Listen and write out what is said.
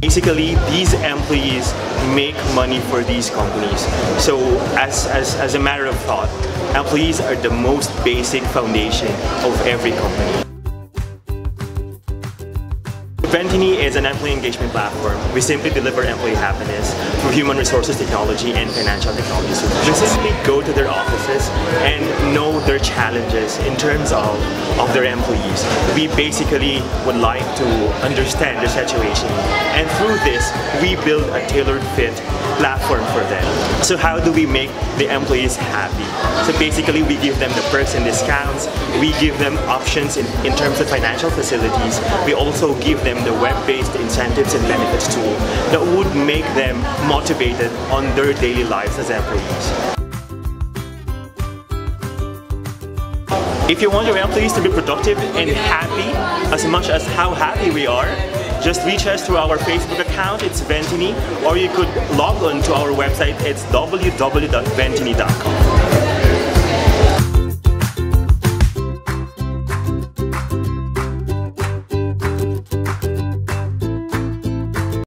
Basically, these employees make money for these companies. So as, as, as a matter of thought, employees are the most basic foundation of every company. Venteny is an employee engagement platform. We simply deliver employee happiness through human resources technology and financial technology solutions. We simply go to their offices and know challenges in terms of, of their employees. We basically would like to understand their situation and through this we build a tailored fit platform for them. So how do we make the employees happy? So basically we give them the perks and discounts, we give them options in, in terms of financial facilities, we also give them the web-based incentives and benefits tool that would make them motivated on their daily lives as employees. If you want your employees to be productive and happy as much as how happy we are, just reach us through our Facebook account, it's Venteny, or you could log on to our website, it's www.venteny.com.